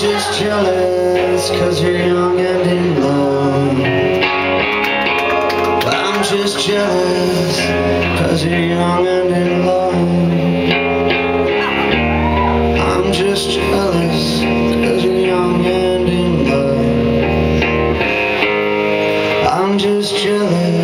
just jealous cause you're young and in love. I'm just jealous cause you're young and in love. I'm just jealous cause you're young and in love. I'm just jealous.